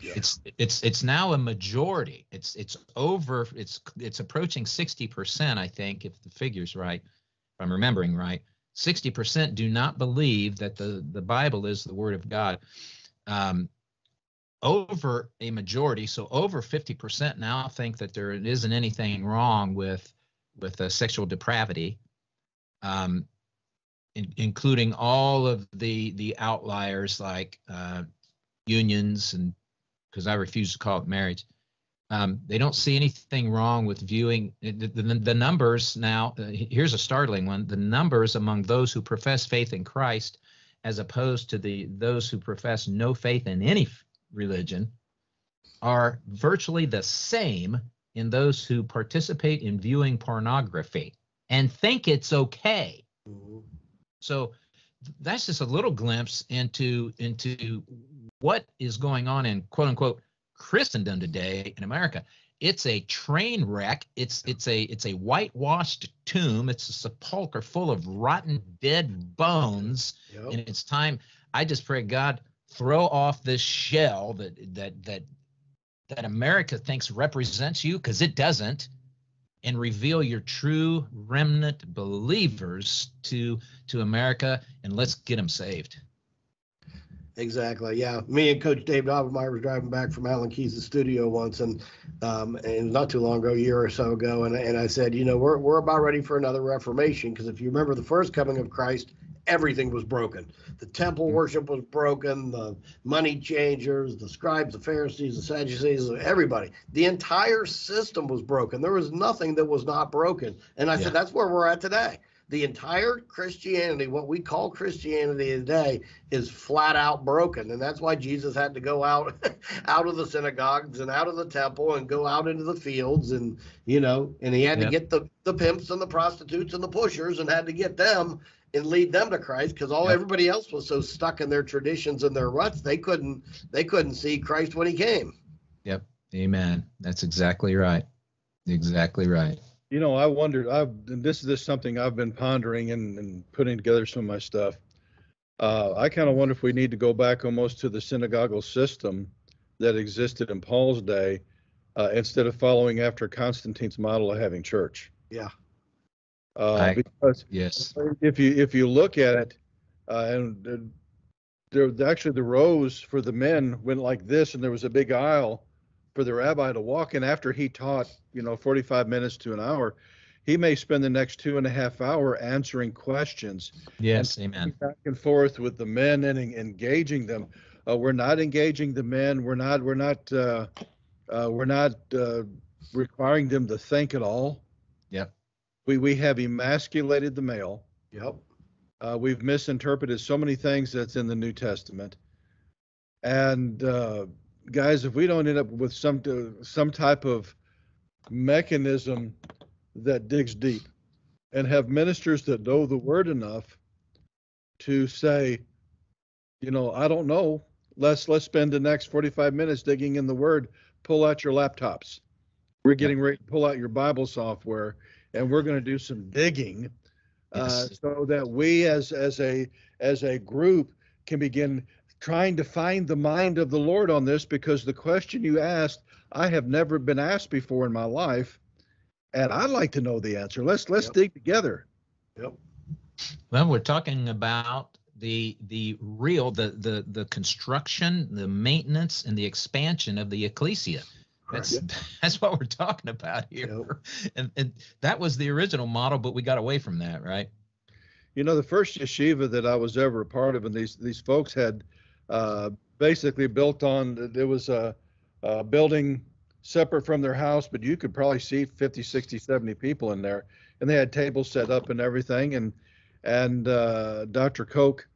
Yeah. It's it's it's now a majority. It's it's over. It's it's approaching sixty percent. I think if the figure's right, if I'm remembering right, sixty percent do not believe that the the Bible is the Word of God. Um, over a majority, so over fifty percent now think that there isn't anything wrong with with uh, sexual depravity. Um, in, including all of the the outliers like uh, unions and because I refuse to call it marriage. Um, they don't see anything wrong with viewing the, the, the numbers now. Uh, here's a startling one: the numbers among those who profess faith in Christ, as opposed to the those who profess no faith in any religion, are virtually the same in those who participate in viewing pornography and think it's okay. Mhm. So that's just a little glimpse into into what is going on in quote unquote Christendom today in America. It's a train wreck. It's it's a it's a whitewashed tomb. It's a sepulcher full of rotten dead bones. Yep. And it's time. I just pray God throw off this shell that that that that America thinks represents you because it doesn't and reveal your true remnant believers to to America and let's get them saved. Exactly. Yeah. Me and Coach Dave Daubenmire was driving back from Alan Keyes' studio once, and um, and not too long ago, a year or so ago, and and I said, you know, we're we're about ready for another Reformation because if you remember the first coming of Christ, everything was broken. The temple mm-hmm. worship was broken. The money changers, the scribes, the Pharisees, the Sadducees, everybody. The entire system was broken. There was nothing that was not broken. And I Yeah. said, that's where we're at today. The entire Christianity, what we call Christianity today, is flat out broken, and that's why Jesus had to go out, out of the synagogues and out of the temple and go out into the fields, and you know, and he had Yep. to get the the pimps and the prostitutes and the pushers, and had to get them and lead them to Christ because all Yep. everybody else was so stuck in their traditions and their ruts they couldn't they couldn't see Christ when he came. Yep. Amen. That's exactly right. Exactly right. You know, I wondered, I've, and this is just something I've been pondering and, and putting together some of my stuff. Uh, I kind of wonder if we need to go back almost to the synagogal system that existed in Paul's day, uh, instead of following after Constantine's model of having church. Yeah. Uh, I- because Yes. if you, if you look at it, uh, and there, actually the rows for the men went like this and there was a big aisle for the rabbi to walk in after he taught, you know, 45 minutes to an hour. He may spend the next two and a half hour answering questions Yes. Amen. back and forth with the men and en- engaging them. Uh, we're not engaging the men. We're not, we're not, uh, uh, we're not, uh, requiring them to think at all. Yep. We, we have emasculated the male. Yep. Uh, we've misinterpreted so many things that's in the New Testament. And uh, guys, if we don't end up with some some type of mechanism that digs deep, and have ministers that know the word enough to say, you know, I don't know. Let's let's spend the next 45 minutes digging in the word. Pull out your laptops. We're getting ready to pull out your Bible software, and we're going to do some digging uh, Yes. so that we as as a as a group can begin trying to find the mind of the Lord on this because the question you asked I have never been asked before in my life and I'd like to know the answer. Let's let's Yep. dig together. Yep. Well, we're talking about the the real the the the construction, the maintenance, and the expansion of the ecclesia. That's that's what we're talking about here, and and that was the original model, but we got away from that, right? You know, the first yeshiva that I was ever a part of, and these these folks had uh, basically built on. There was a, a building separate from their house, but you could probably see 50, 60, 70 people in there, and they had tables set up and everything. And and uh, Dr. Koch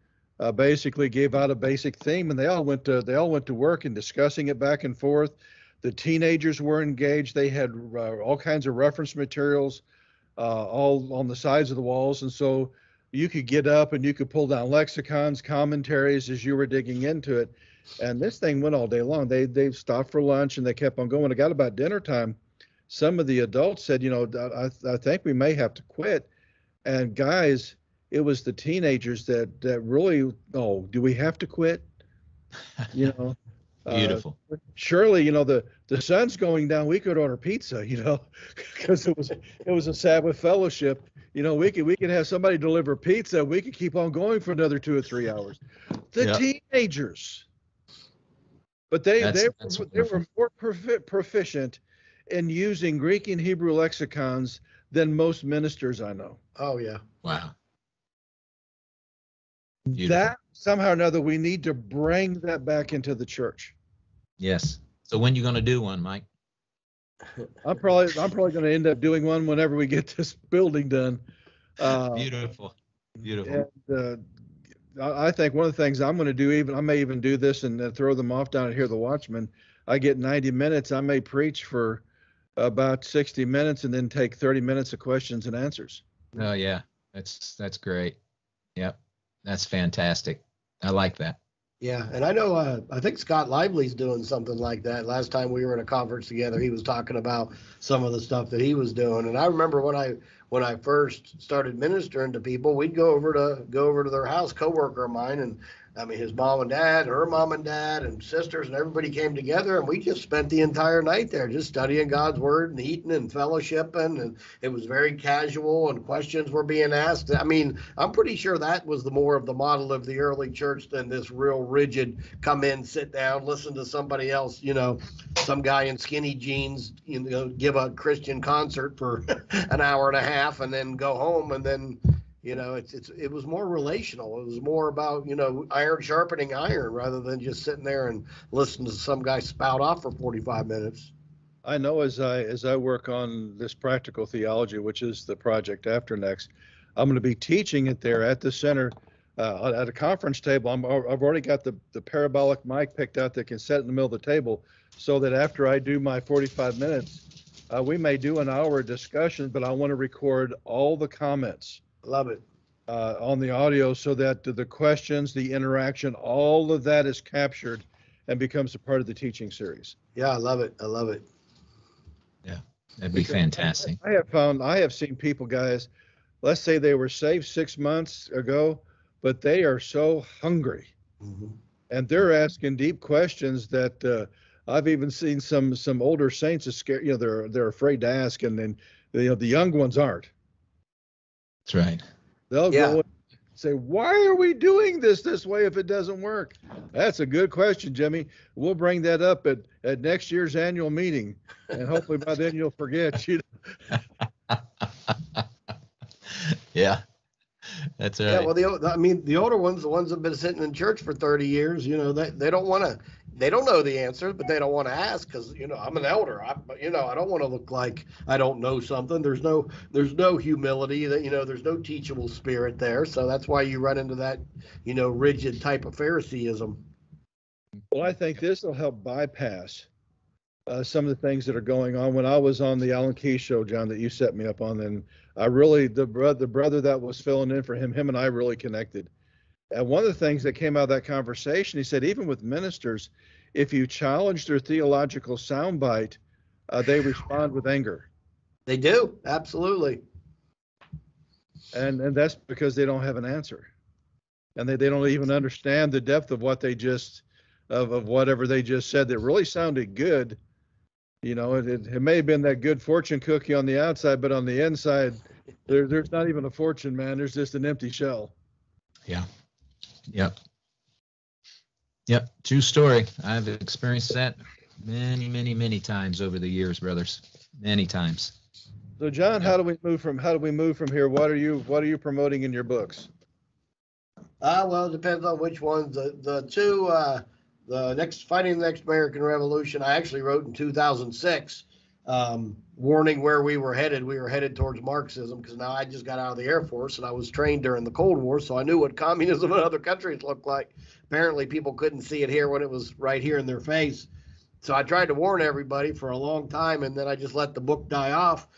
uh, basically gave out a basic theme, and they all went to they all went to work and discussing it back and forth. The teenagers were engaged. They had uh, all kinds of reference materials, uh, all on the sides of the walls, and so you could get up and you could pull down lexicons, commentaries as you were digging into it. And this thing went all day long. They they stopped for lunch and they kept on going. It got about dinner time. Some of the adults said, you know, I, I think we may have to quit. And guys, it was the teenagers that that really, oh, do we have to quit? You know, Uh, Beautiful. surely, you know, the, the sun's going down, we could order pizza, you know, because it was, it was a Sabbath fellowship. You know, we could, we could have somebody deliver pizza. We could keep on going for another two or three hours. The Yeah. teenagers. But they, That's- they, that's were- they were more profi- proficient in using Greek and Hebrew lexicons than most ministers I know. Oh, yeah. Wow. Beautiful. That somehow or another, we need to bring that back into the church. Yes. So when you going to do one, Mike? I'm probably, I'm probably going to end up doing one whenever we get this building done. Uh, Beautiful. Beautiful. And uh, I I think one of the things I'm going to do, even I may even do this and then throw them off down here, the Watchman. I get 90 minutes. I may preach for about 60 minutes and then take 30 minutes of questions and answers. Oh yeah. That's that's great. Yep. That's fantastic. I like that. Yeah, and I know, uh, I think Scott Lively's doing something like that. Last time we were in a conference together, he was talking about some of the stuff that he was doing. And I remember when I, when I first started ministering to people, we'd go over to, go over to their house, coworker of mine, and I mean, his mom and dad, her mom and dad, and sisters, and everybody came together, and we just spent the entire night there, just studying God's word and eating and fellowshipping, and it was very casual, and questions were being asked. I mean, I'm pretty sure that was the more of the model of the early church than this real rigid come in, sit down, listen to somebody else, you know, some guy in skinny jeans, you know, give a Christian concert for an hour and a half and then go home and then you know it's it's it was more relational. It was more about you know iron sharpening iron rather than just sitting there and listening to some guy spout off for 45 minutes. I know as I as I work on this practical theology, which is the project after next, I'm going to be teaching it there at the center uh, at a conference table. I'm I've already got the the parabolic mic picked out that can set in the middle of the table, so that after I do my 45 minutes, uh, we may do an hour discussion, but I want to record all the comments love it uh, on the audio so that the, the questions, the interaction, all of that is captured and becomes a part of the teaching series. yeah i love it i love it Yeah. That'd be fantastic. I have found, I have seen people, guys, let's say they were saved six months ago, but they are so hungry Mhm. and they're asking deep questions that uh, I've even seen some some older saints are scared, you know, they're they're afraid to ask, and then you know the young ones aren't. That's right. They'll Yeah. go and say, "Why are we doing this this way if it doesn't work?" That's a good question, Jimmy. We'll bring that up at at next year's annual meeting, and hopefully by then you'll forget. You yeah. That's right. yeah well the I mean the older ones the ones that have been sitting in church for 30 years you know they, they don't want to they don't know the answers but they don't want to ask because you know i'm an elder i you know i don't want to look like i don't know something there's no there's no humility that you know there's no teachable spirit there so that's why you run into that you know rigid type of phariseeism Well, I think this will help bypass uh, some of the things that are going on. When I was on the Alan Key show, John, that you set me up on, and I really the brother the brother that was filling in for him, him and I really connected. And one of the things that came out of that conversation, he said, even with ministers, if you challenge their theological soundbite, uh, they respond with anger, they do absolutely and and that's because they don't have an answer, and they, they don't even understand the depth of what they just of of whatever they just said that really sounded good. You know, it, it, it may have been that good fortune cookie on the outside, but on the inside, there, there's not even a fortune, man. There's just an empty shell. Yeah. Yep. Yep. True story. I've experienced that many, many, many times over the years, brothers. Many times. So, John, how do we move from how do we move from here? What are you what are you promoting in your books? Uh, well, it depends on which ones. The the two, uh, the next fighting the next American Revolution, I actually wrote in 2006, um, warning where we were headed. We were headed towards Marxism because now I just got out of the Air Force and I was trained during the Cold War, so I knew what communism in other countries looked like. Apparently, people couldn't see it here when it was right here in their face. So I tried to warn everybody for a long time, and then I just let the book die off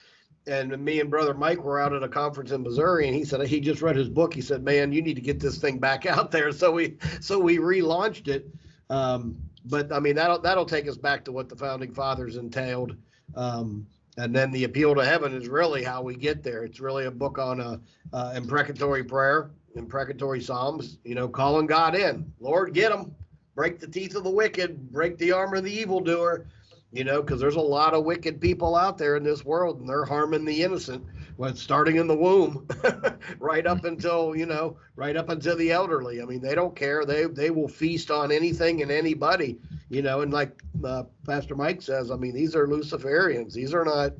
and me and brother Mike were out at a conference in Missouri, and he said he just read his book. He said, "Man, you need to get this thing back out there." So we so we relaunched it. Um, but I mean that'll that'll take us back to what the founding fathers entailed. Um, and then the appeal to heaven is really how we get there. It's really a book on a uh, imprecatory prayer, imprecatory psalms. You know, calling God in, Lord, get them. break the teeth of the wicked, break the armor of the evildoer, you know, because there's a lot of wicked people out there in this world and they're harming the innocent. Well, starting in the womb, right up until you know, right up until the elderly. I mean, they don't care. They they will feast on anything and anybody, you know. And like uh, Pastor Mike says, I mean, these are Luciferians. These are not,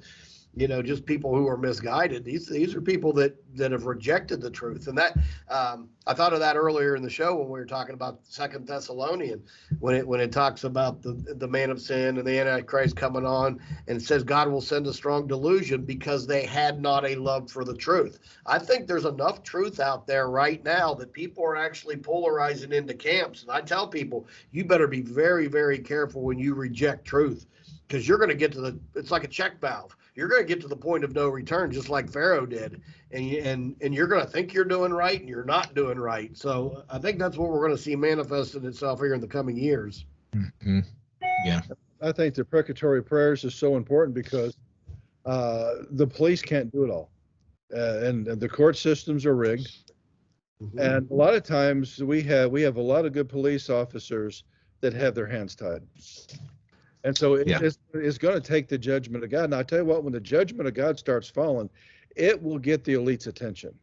you know, just people who are misguided. These these are people that that have rejected the truth. And that um, I thought of that earlier in the show when we were talking about Second Thessalonian, when it when it talks about the the man of sin and the Antichrist coming on, and says God will send a strong delusion because they had not a love for the truth. I think there's enough truth out there right now that people are actually polarizing into camps. And I tell people, you better be very very careful when you reject truth because you're going to get to the it's like a check valve you're going to get to the point of no return just like pharaoh did and you, and and you're going to think you're doing right and you're not doing right so i think that's what we're going to see manifested itself here in the coming years Mhm. I think the precatory prayers is so important because uh, the police can't do it all. Uh, and, and the court systems are rigged. And a lot of times we have we have a lot of good police officers that have their hands tied. And so it, Yeah. it's, it's going to take the judgment of God. And I tell you what, when the judgment of God starts falling, it will get the elite's attention.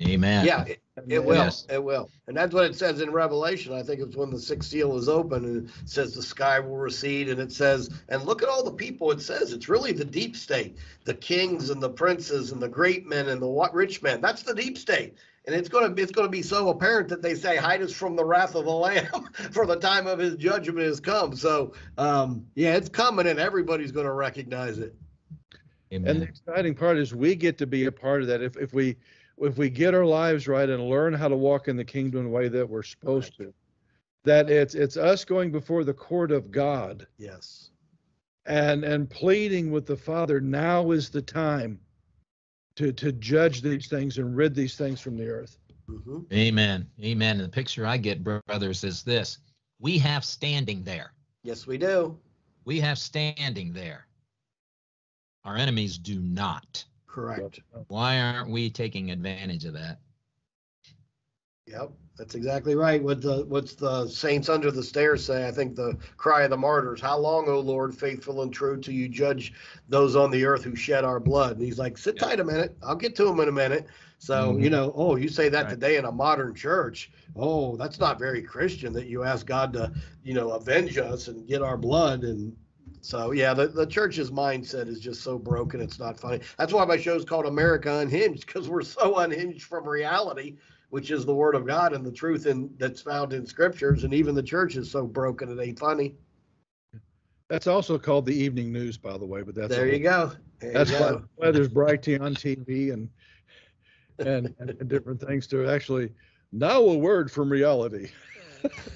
Amen. yeah it, it will Yes. it will and that's what it says in revelation i think it's when the sixth seal is open and it says the sky will recede and it says and look at all the people it says it's really the deep state the kings and the princes and the great men and the rich men that's the deep state and it's going to be it's going to be so apparent that they say hide us from the wrath of the lamb for the time of his judgment has come so um yeah it's coming and everybody's going to recognize it And the exciting part is we get to be a part of that. If, if we if we get our lives right and learn how to walk in the kingdom the way that we're supposed to, that it's it's us going before the court of God yes and and pleading with the Father. Now is the time to to judge these things and rid these things from the earth. hmm Amen. Amen. And the picture I get, brothers, is this: we have standing there. yes we do We have standing there. Our enemies do not. correct Why aren't we taking advantage of that? Yep, that's exactly right. What the what's the saints under the stairs say? I think the cry of the martyrs. How long, O Lord, faithful and true, till you judge those on the earth who shed our blood? And he's like, sit Yeah. tight a minute. I'll get to him in a minute. So you Mhm. know, oh, you say that Right. today in a modern church. Oh, that's not very Christian that you ask God to, you know, avenge us and get our blood. And so yeah, the, the church's mindset is just so broken. It's not funny. That's why my show's called America Unhinged because we're so unhinged from reality which is the word of God and the truth in that's found in scriptures, and even the church is so broken it ain't funny. That's also called the evening news, by the way. But that's there you go. There That's you why, go. why there's Brighteon TV and, and and different things to actually now a word from reality.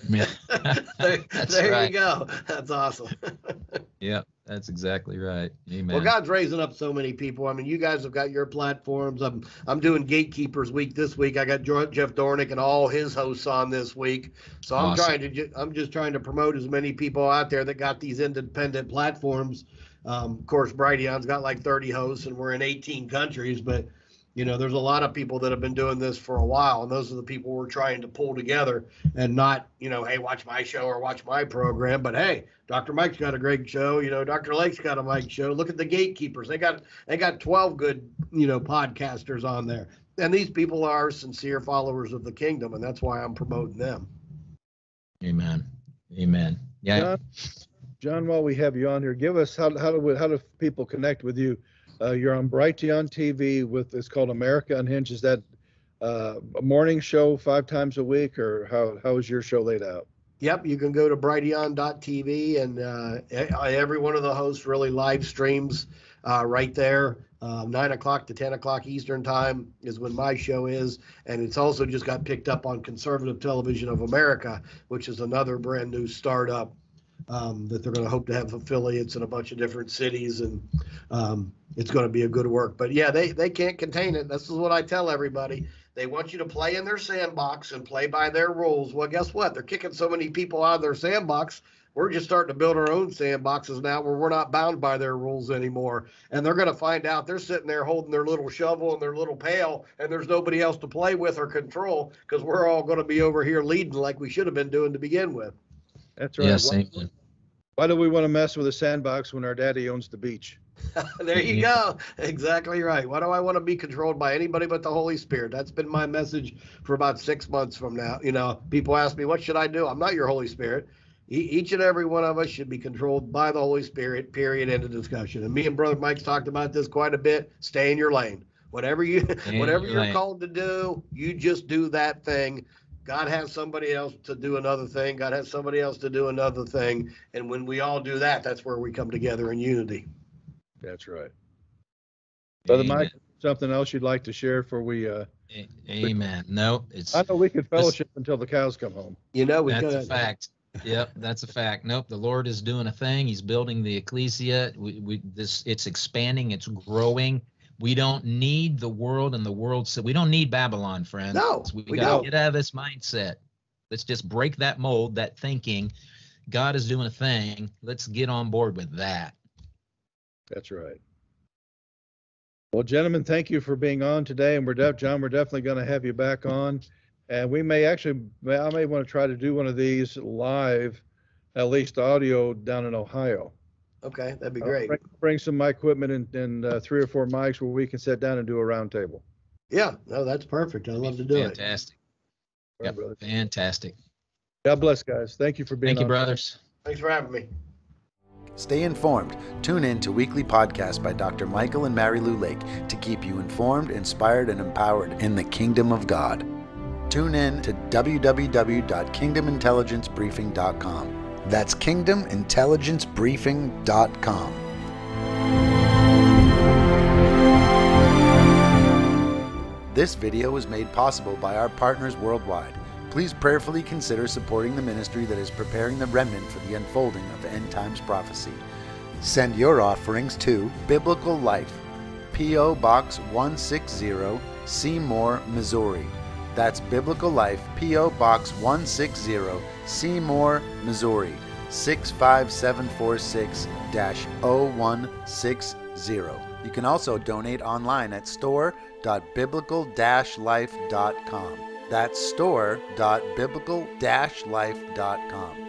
Yeah. there That's there right. you go. That's awesome. Yep, that's exactly right. Amen. well, God's raising up so many people. I mean, you guys have got your platforms. I'm I'm doing Gatekeepers Week this week. I got Jeff Dornik and all his hosts on this week. So I'm Awesome. trying to ju- I'm just trying to promote as many people out there that got these independent platforms. Um, of course, Brighteon's got like 30 hosts, and we're in 18 countries. But you know, there's a lot of people that have been doing this for a while, and those are the people we're trying to pull together, and not you know, hey, watch my show or watch my program, but hey, Dr. Mike's got a great show. You know, Dr. Lake's got a Mike show. Look at the gatekeepers. They got they got 12 good, you know, podcasters on there. And these people are sincere followers of the kingdom, and that's why I'm promoting them. Amen. Amen. Yeah. John, John, while we have you on here, give us how how do we, how do people connect with you? Uh, you're on Brighteon TV with it's called America Unhinged. Is that uh, a morning show five times a week, or how how is your show laid out? Yep, you can go to brighteon.tv and uh, every one of the hosts really live streams uh, right there. Um, nine o'clock to 10 o'clock Eastern time is when my show is. And it's also just got picked up on Conservative Television of America, which is another brand new startup um, that they're going to hope to have affiliates in a bunch of different cities. And um, it's going to be a good work. But yeah, they, they can't contain it. This is what I tell everybody. They want you to play in their sandbox and play by their rules. Well, guess what? They're kicking so many people out of their sandbox. we're just starting to build our own sandboxes now where we're not bound by their rules anymore. And they're going to find out they're sitting there holding their little shovel and their little pail, and there's nobody else to play with or control because we're all going to be over here leading like we should have been doing to begin with. That's right. Yes, Why- amen. Why do we want to mess with a sandbox when our daddy owns the beach? there you go. Exactly right. Why do I want to be controlled by anybody but the Holy Spirit? That's been my message for about six months from now. You know, people ask me, what should I do? I'm not your Holy Spirit. E- Each and every one of us should be controlled by the Holy Spirit, period. End of discussion. And me and Brother Mike's talked about this quite a bit. Stay in your lane. Whatever you in whatever you're lane. called to do, you just do that thing. God has somebody else to do another thing. God has somebody else to do another thing. And when we all do that, that's where we come together in unity. That's right. Brother Amen. Mike, something else you'd like to share before we, uh, A- Amen. No, it's, I know we could fellowship until the cows come home. You know, we that's a fact. Yep, that's a fact. Nope, the Lord is doing a thing. He's building the ecclesia. We, we, this, it's expanding, it's growing. We don't need the world and the world, so we don't need Babylon, friends. No, We we gotta don't. get out of this mindset. Let's just break that mold, that thinking. God is doing a thing. Let's get on board with that. That's right. Well, gentlemen, thank you for being on today, and we're def, John, we're definitely going to have you back on. And we may actually, I may want to try to do one of these live, at least audio down in Ohio. Okay, that'd be Uh, great. Bring, bring some of my equipment and, and uh, three or four mics where we can sit down and do a roundtable. Yeah, no, that's perfect. I'd love to do it. Fantastic. All right, Yep, brother. fantastic. God bless, guys. Thank you for being Thank you, on. brothers. Thanks for having me. Stay informed. Tune in to weekly podcasts by Dr. Michael and Mary Lou Lake to keep you informed, inspired, and empowered in the kingdom of God. Tune in to www.kingdomintelligencebriefing.com. That's kingdomintelligencebriefing.com. This video was made possible by our partners worldwide. Please prayerfully consider supporting the ministry that is preparing the remnant for the unfolding of end times prophecy. Send your offerings to Biblical Life, P.O. Box 160, Seymour, Missouri. That's Biblical Life, P.O. Box 160, Seymour, Missouri 65746 0160. You can also donate online at store.biblical-life.com. That's store.biblical-life.com.